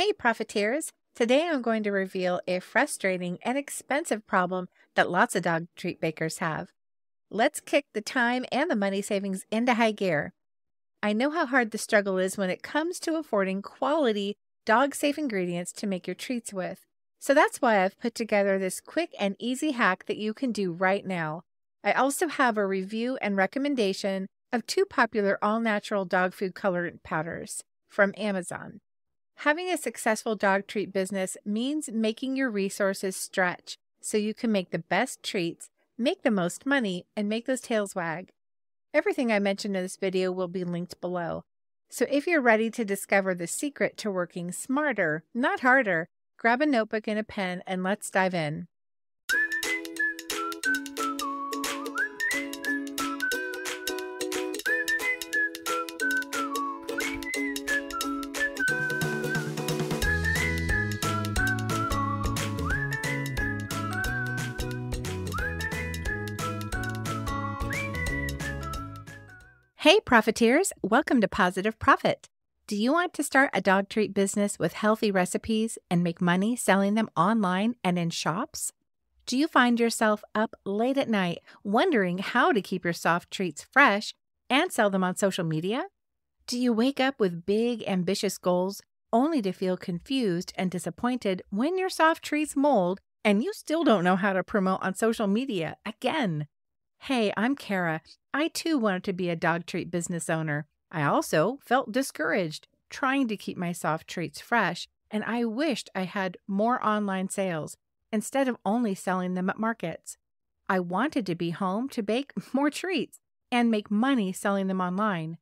Hey, profiteers! Today I'm going to reveal a frustrating and expensive problem that lots of dog treat bakers have. Let's kick the time and the money savings into high gear. I know how hard the struggle is when it comes to affording quality, dog safe ingredients to make your treats with. So that's why I've put together this quick and easy hack that you can do right now. I also have a review and recommendation of two popular all natural dog food colorant powders from Amazon. Having a successful dog treat business means making your resources stretch so you can make the best treats, make the most money, and make those tails wag. Everything I mentioned in this video will be linked below. So if you're ready to discover the secret to working smarter, not harder, grab a notebook and a pen and let's dive in. Hey, profiteers! Welcome to Pawsitive Profit. Do you want to start a dog treat business with healthy recipes and make money selling them online and in shops? Do you find yourself up late at night wondering how to keep your soft treats fresh and sell them on social media? Do you wake up with big, ambitious goals only to feel confused and disappointed when your soft treats mold and you still don't know how to promote on social media again? Hey, I'm Kara. I too wanted to be a dog treat business owner. I also felt discouraged trying to keep my soft treats fresh, and I wished I had more online sales instead of only selling them at markets. I wanted to be home to bake more treats and make money selling them online.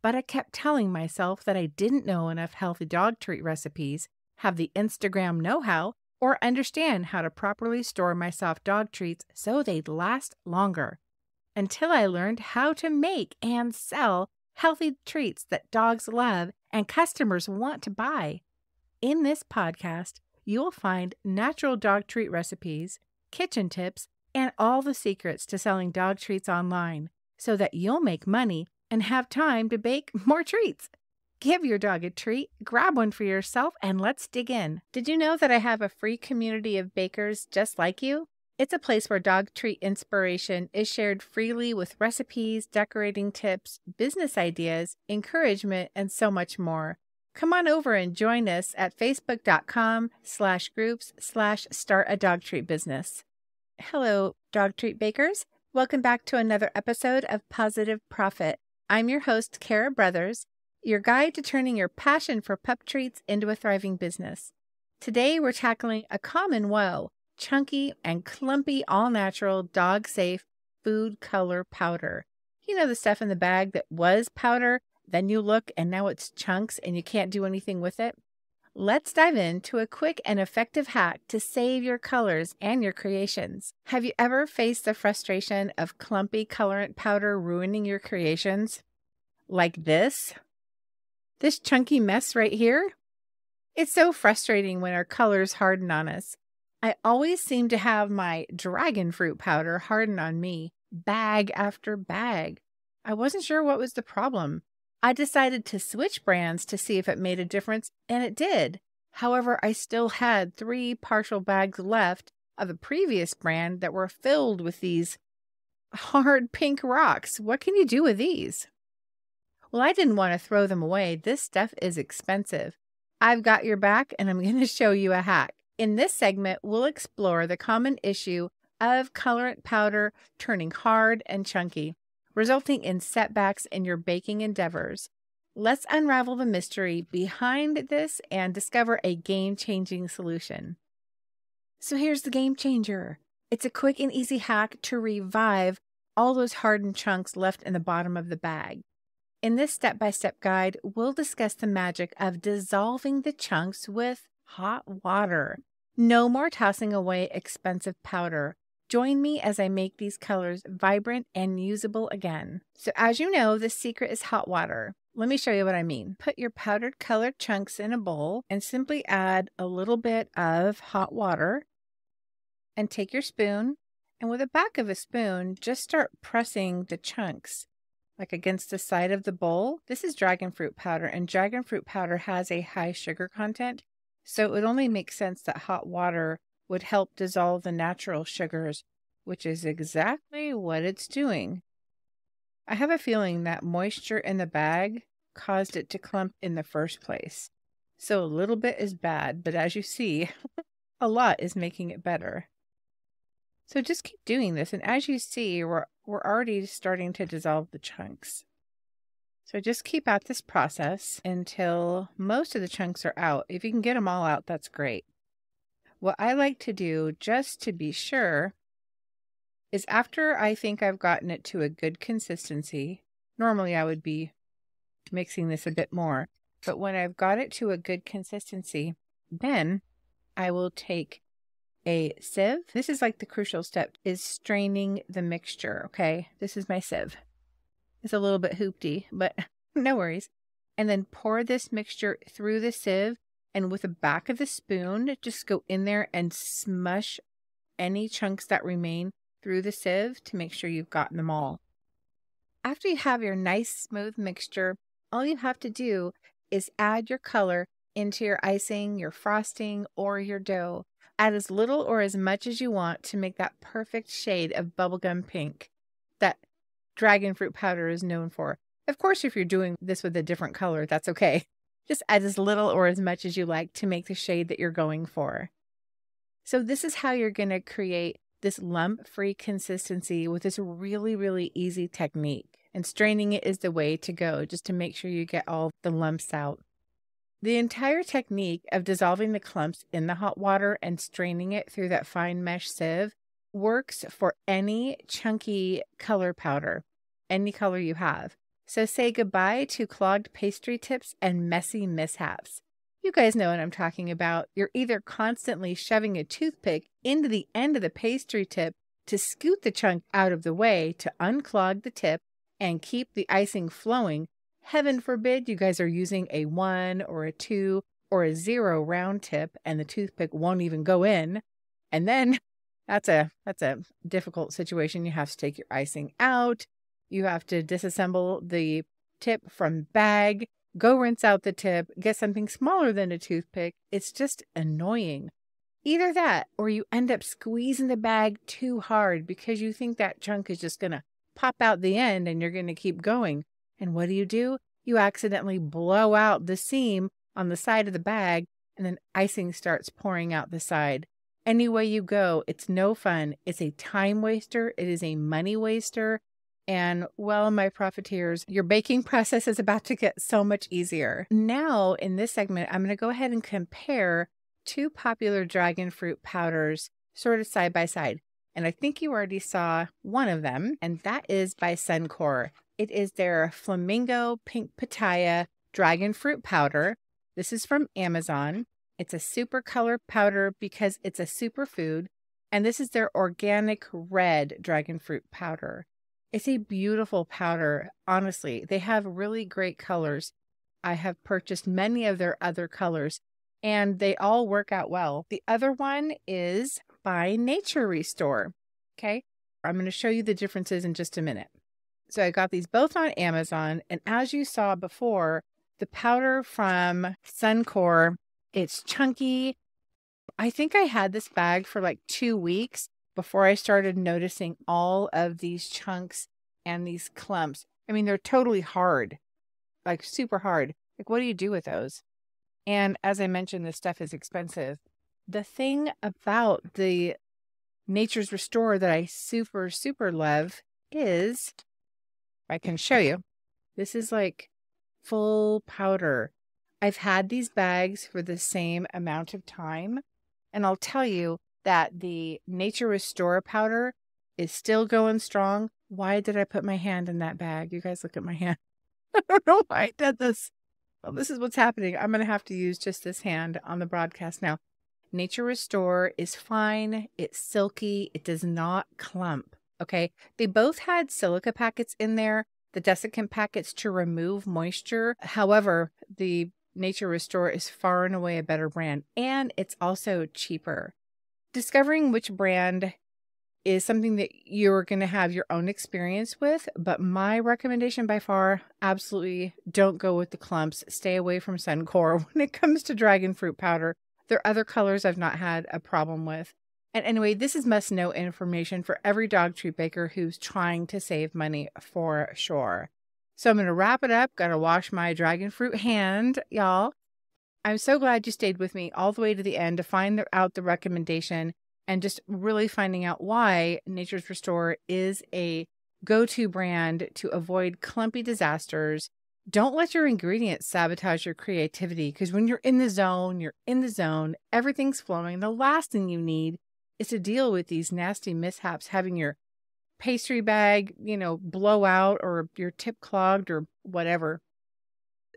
But I kept telling myself that I didn't know enough healthy dog treat recipes, have the Instagram know how, or understand how to properly store my soft dog treats so they'd last longer. Until I learned how to make and sell healthy treats that dogs love and customers want to buy. In this podcast, you'll find natural dog treat recipes, kitchen tips, and all the secrets to selling dog treats online so that you'll make money and have time to bake more treats. Give your dog a treat, grab one for yourself, and let's dig in. Did you know that I have a free community of bakers just like you? It's a place where dog treat inspiration is shared freely with recipes, decorating tips, business ideas, encouragement, and so much more. Come on over and join us at facebook.com slash groups slash start a dog treat business. Hello, dog treat bakers. Welcome back to another episode of Pawsitive Profit. I'm your host, Kara Brothers, your guide to turning your passion for pup treats into a thriving business. Today, we're tackling a common woe chunky and clumpy, all natural, dog safe food color powder. You know, the stuff in the bag that was powder, then you look and now it's chunks and you can't do anything with it. Let's dive into a quick and effective hack to save your colors and your creations. Have you ever faced the frustration of clumpy colorant powder ruining your creations? Like this? This chunky mess right here? It's so frustrating when our colors harden on us. I always seem to have my dragon fruit powder harden on me, bag after bag. I wasn't sure what was the problem. I decided to switch brands to see if it made a difference, and it did. However, I still had three partial bags left of the previous brand that were filled with these hard pink rocks. What can you do with these? Well, I didn't want to throw them away. This stuff is expensive. I've got your back and I'm going to show you a hack. In this segment, we'll explore the common issue of colorant powder turning hard and chunky, resulting in setbacks in your baking endeavors. Let's unravel the mystery behind this and discover a game changing solution. So, here's the game changer it's a quick and easy hack to revive all those hardened chunks left in the bottom of the bag. In this step by step guide, we'll discuss the magic of dissolving the chunks with hot water. No more tossing away expensive powder. Join me as I make these colors vibrant and usable again. So, as you know, the secret is hot water. Let me show you what I mean. Put your powdered colored chunks in a bowl and simply add a little bit of hot water. And take your spoon and with the back of a spoon, just start pressing the chunks like against the side of the bowl. This is dragon fruit powder, and dragon fruit powder has a high sugar content. So it would only makes sense that hot water would help dissolve the natural sugars, which is exactly what it's doing. I have a feeling that moisture in the bag caused it to clump in the first place. So a little bit is bad, but as you see, a lot is making it better. So just keep doing this. And as you see, we're, we're already starting to dissolve the chunks. So just keep at this process until most of the chunks are out. If you can get them all out, that's great. What I like to do, just to be sure, is after I think I've gotten it to a good consistency, normally I would be mixing this a bit more, but when I've got it to a good consistency, then I will take a sieve. This is like the crucial step is straining the mixture. Okay. This is my sieve. It's a little bit hoopty, but no worries. And then pour this mixture through the sieve and with the back of the spoon, just go in there and smush any chunks that remain through the sieve to make sure you've gotten them all. After you have your nice smooth mixture, all you have to do is add your color into your icing, your frosting, or your dough. Add as little or as much as you want to make that perfect shade of bubblegum pink that dragon fruit powder is known for. Of course, if you're doing this with a different color, that's okay. Just add as little or as much as you like to make the shade that you're going for. So this is how you're going to create this lump-free consistency with this really, really easy technique. And straining it is the way to go, just to make sure you get all the lumps out. The entire technique of dissolving the clumps in the hot water and straining it through that fine mesh sieve works for any chunky color powder, any color you have. So say goodbye to clogged pastry tips and messy mishaps. You guys know what I'm talking about. You're either constantly shoving a toothpick into the end of the pastry tip to scoot the chunk out of the way to unclog the tip and keep the icing flowing, Heaven forbid you guys are using a one or a two or a zero round tip and the toothpick won't even go in. And then that's a that's a difficult situation. You have to take your icing out. You have to disassemble the tip from bag, go rinse out the tip, get something smaller than a toothpick. It's just annoying. Either that or you end up squeezing the bag too hard because you think that chunk is just going to pop out the end and you're going to keep going. And what do you do? You accidentally blow out the seam on the side of the bag, and then icing starts pouring out the side. Any way you go, it's no fun. It's a time waster, it is a money waster. And well, my profiteers, your baking process is about to get so much easier. Now, in this segment, I'm going to go ahead and compare two popular dragon fruit powders sort of side by side. And I think you already saw one of them, and that is by Suncore. It is their Flamingo Pink Pitaya Dragon Fruit Powder. This is from Amazon. It's a super color powder because it's a superfood. And this is their organic red dragon fruit powder. It's a beautiful powder. Honestly, they have really great colors. I have purchased many of their other colors and they all work out well. The other one is by Nature Restore. Okay. I'm going to show you the differences in just a minute. So I got these both on Amazon. And as you saw before, the powder from Suncore, it's chunky. I think I had this bag for like two weeks before I started noticing all of these chunks and these clumps. I mean, they're totally hard, like super hard. Like, what do you do with those? And as I mentioned, this stuff is expensive. The thing about the Nature's Restore that I super, super love is I can show you. This is like full powder. I've had these bags for the same amount of time. And I'll tell you that the Nature Restore powder is still going strong. Why did I put my hand in that bag? You guys look at my hand. I don't know why I did this. Well, this is what's happening. I'm going to have to use just this hand on the broadcast now. Nature Restore is fine. It's silky. It does not clump. Okay. They both had silica packets in there, the desiccant packets to remove moisture. However, the Nature Restore is far and away a better brand, and it's also cheaper. Discovering which brand is something that you're going to have your own experience with, but my recommendation by far absolutely don't go with the clumps. Stay away from Suncore when it comes to dragon fruit powder. There are other colors I've not had a problem with. And anyway, this is must know information for every dog treat baker who's trying to save money for sure. So I'm going to wrap it up. Got to wash my dragon fruit hand, y'all. I'm so glad you stayed with me all the way to the end to find out the recommendation and just really finding out why Nature's Restore is a go to brand to avoid clumpy disasters. Don't let your ingredients sabotage your creativity because when you're in the zone, you're in the zone, everything's flowing. The last thing you need is to deal with these nasty mishaps, having your pastry bag, you know, blow out or your tip clogged or whatever.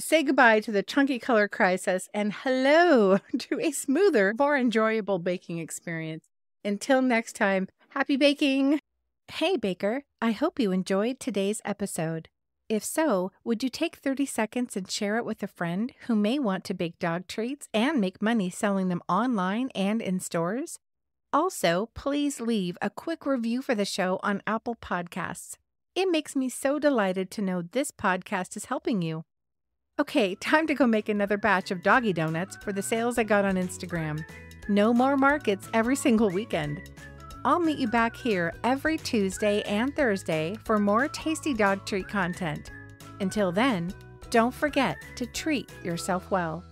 Say goodbye to the chunky color crisis and hello to a smoother, more enjoyable baking experience. Until next time, happy baking! Hey, Baker, I hope you enjoyed today's episode. If so, would you take 30 seconds and share it with a friend who may want to bake dog treats and make money selling them online and in stores? Also, please leave a quick review for the show on Apple Podcasts. It makes me so delighted to know this podcast is helping you. Okay, time to go make another batch of doggy donuts for the sales I got on Instagram. No more markets every single weekend. I'll meet you back here every Tuesday and Thursday for more tasty dog treat content. Until then, don't forget to treat yourself well.